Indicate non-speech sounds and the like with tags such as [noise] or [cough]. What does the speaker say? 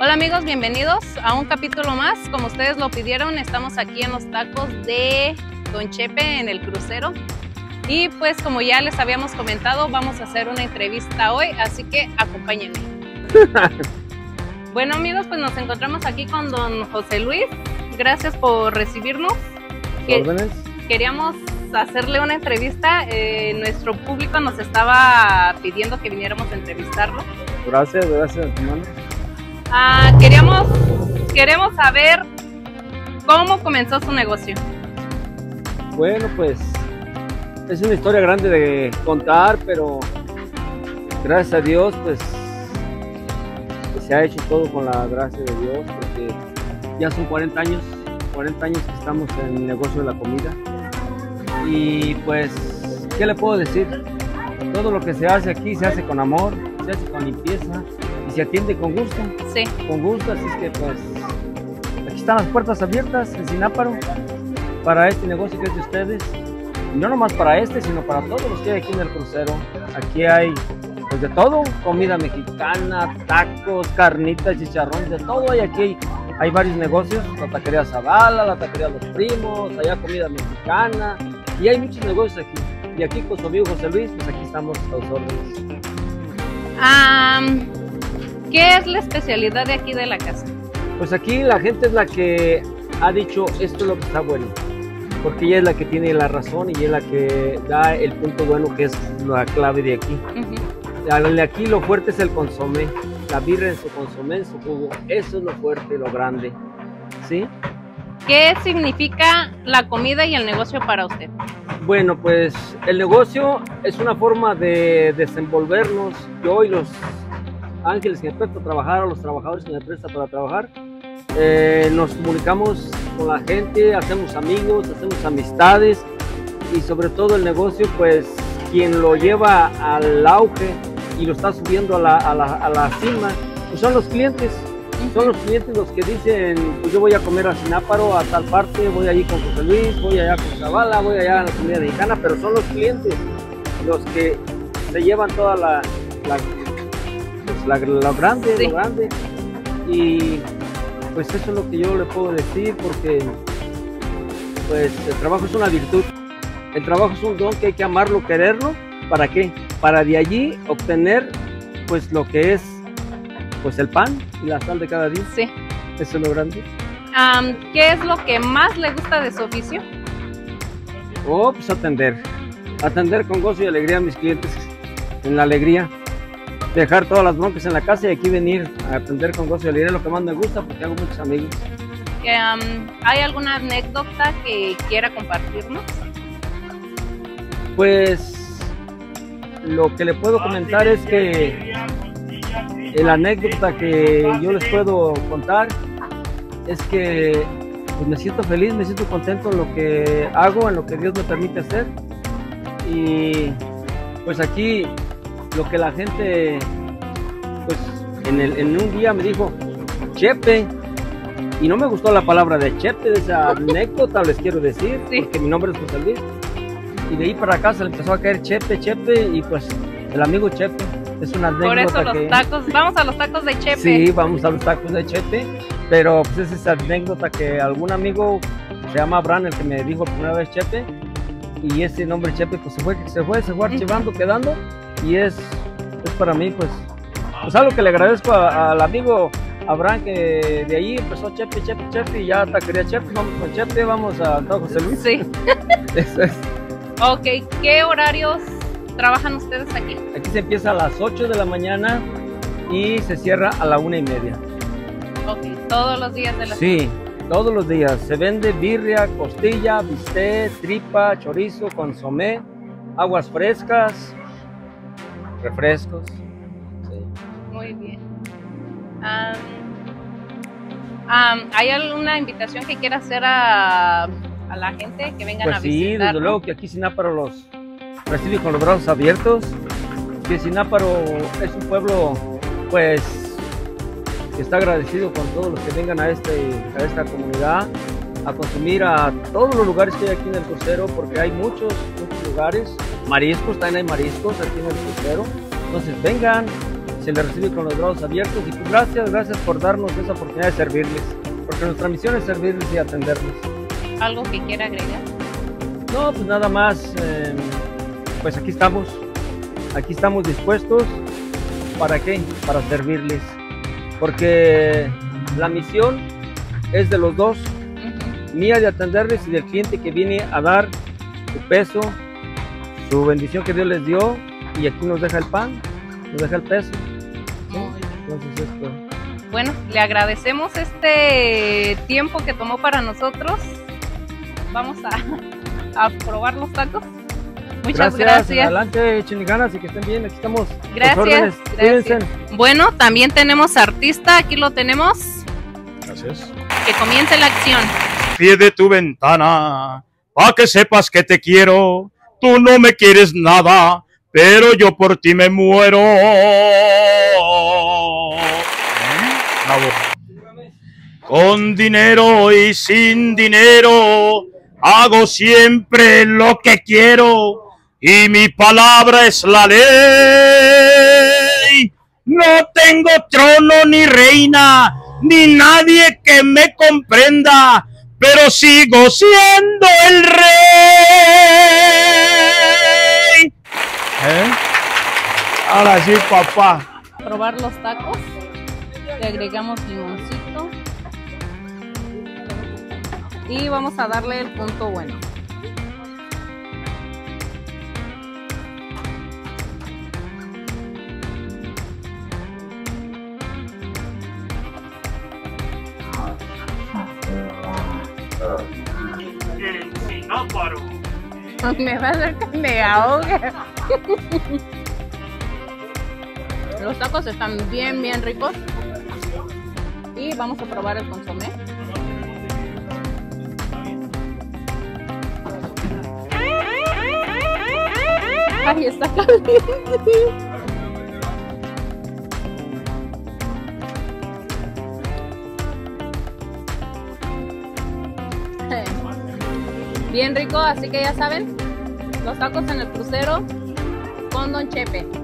Hola amigos, bienvenidos a un capítulo más. Como ustedes lo pidieron, estamos aquí en los tacos de Don Chepe en el crucero. Y pues como ya les habíamos comentado, vamos a hacer una entrevista hoy, así que acompáñenme. [laughs] bueno amigos, pues nos encontramos aquí con Don José Luis. Gracias por recibirnos. ¿Órdenes? Queríamos hacerle una entrevista. Eh, nuestro público nos estaba pidiendo que viniéramos a entrevistarlo. Gracias, gracias, hermano. Ah, queríamos, queremos saber cómo comenzó su negocio. Bueno, pues es una historia grande de contar, pero gracias a Dios, pues se ha hecho todo con la gracia de Dios, porque ya son 40 años, 40 años que estamos en el negocio de la comida. Y pues, ¿qué le puedo decir? Todo lo que se hace aquí se hace con amor, se hace con limpieza y se atiende con gusto. Sí. Con gusto, así es que pues aquí están las puertas abiertas en Sináparo para este negocio que es de ustedes. Y no nomás para este, sino para todos los que hay aquí en el crucero. Aquí hay pues de todo, comida mexicana, tacos, carnitas, chicharrones, de todo hay aquí. Hay varios negocios, la taquería Zavala, la taquería Los Primos, allá comida mexicana, y hay muchos negocios aquí. Y aquí con su amigo José Luis, pues aquí estamos a los órdenes. Am, ¿Qué es la especialidad de aquí de la casa? Pues aquí la gente es la que ha dicho esto es lo que está bueno, porque ella es la que tiene la razón y ella es la que da el punto bueno que es la clave de aquí. Ujú. De aquí lo fuerte es el consomé, la birra en su consomé, en su jugo, eso es lo fuerte, lo grande, ¿sí? ¿Qué significa la comida y el negocio para usted? Bueno, pues el negocio es una forma de desenvolvernos. Yo y los ángeles que me presto a trabajar, o los trabajadores que me prestan para trabajar, eh, nos comunicamos con la gente, hacemos amigos, hacemos amistades y sobre todo el negocio, pues quien lo lleva al auge y lo está subiendo a la, a la, a la cima, pues son los clientes. Son los clientes los que dicen, pues yo voy a comer a Sináparo, a tal parte, voy allí con José Luis, voy allá con Zavala, voy allá a la comida mexicana, pero son los clientes los que se llevan toda la, pues, la- lo grande, Sí. lo grande. Y pues eso es lo que yo le puedo decir porque pues el trabajo es una virtud. El trabajo es un don que hay que amarlo, quererlo. ¿Para qué? Para de allí obtener pues lo que es pues el pan y la sal de cada día. Sí. Eso es lo grande. Am, ¿Qué es lo que más le gusta de su oficio? Oh, pues atender. Atender con gozo y alegría a mis clientes en la alegría. Dejar todas las broncas en la casa y aquí venir a atender con gozo y alegría lo que más me gusta porque hago muchos amigos. Am, ¿Hay alguna anécdota que quiera compartirnos? Pues lo que le puedo comentar es que la anécdota que yo les puedo contar es que pues, me siento feliz, me siento contento en lo que hago, en lo que Dios me permite hacer. Y pues aquí lo que la gente, pues en, el- en un día me dijo, Chepe, y no me gustó la palabra de Chepe, de esa [laughs] anécdota les quiero decir, Sí. porque mi nombre es José Luis. Y de ahí para acá se le empezó a caer Chepe, Chepe, y pues el amigo Chepe es una anécdota Por eso los que... tacos, vamos a los tacos de Chepe. Sí, vamos a los tacos de Chepe, pero pues es esa anécdota que algún amigo se llama Abraham, el que me dijo por primera vez Chepe, y ese nombre Chepe pues se fue, se fue, se fue archivando, quedando, y es, es para mí pues, pues algo que le agradezco a- al amigo Abraham que de ahí empezó Chepe, Chepe, Chepe, y ya hasta quería Chepe, vamos con Chepe, vamos a todo José Luis. Sí. [laughs] Eso es. Ok, ¿qué horarios trabajan ustedes aquí? Aquí se empieza a las 8 de la mañana y se cierra a la una y media. Ok, todos los días de la Sí, todos los días. Se vende birria, costilla, bistec, tripa, chorizo, consomé, aguas frescas, refrescos. Sí. Muy bien. Am, ¿Hay alguna invitación que quiera hacer a, a la gente que vengan Pues a sí, visitar? desde luego que aquí Sináparo los recibe con los brazos abiertos. Que Sináparo es un pueblo, pues, que está agradecido con todos los que vengan a, este, a esta comunidad a consumir a todos los lugares que hay aquí en el crucero, porque hay muchos, muchos lugares. Mariscos, también hay mariscos aquí en el crucero. Entonces vengan, se les recibe con los brazos abiertos y pues gracias, gracias por darnos esa oportunidad de servirles, porque nuestra misión es servirles y atenderles. ¿Algo que quiera agregar? No, pues nada más, eh, pues aquí estamos, aquí estamos dispuestos, ¿para qué? Para servirles, porque la misión es de los dos, mía de atenderles y del cliente que viene a dar su peso, su bendición que Dios les dio y aquí nos deja el pan, nos deja el peso. ¿sí? Muy bien. Entonces esto. Bueno, le agradecemos este tiempo que tomó para nosotros. Vamos a, [laughs] a probar los tacos. Muchas gracias. Adelante, echen ganas y que estén bien. Aquí estamos. Gracias, gracias. Bueno, también tenemos artista, aquí lo tenemos. Gracias. Que comience la acción. Pie de tu ventana, pa' que sepas que te quiero. Tú no me quieres nada, pero yo por ti me muero. Con dinero y sin dinero, hago siempre lo que quiero. Y mi palabra es la ley. No tengo trono ni reina, ni nadie que me comprenda, pero sigo siendo el rey. ¿Eh? Ahora sí, papá. Probar los tacos. Le agregamos limoncito. Y vamos a darle el punto bueno. [laughs] Me va a hacer que me ahogue. Los tacos están bien, bien ricos. Y vamos a probar el consomé. Ay, está caliente. Bien rico, así que ya saben, los tacos en el crucero con Don Chepe.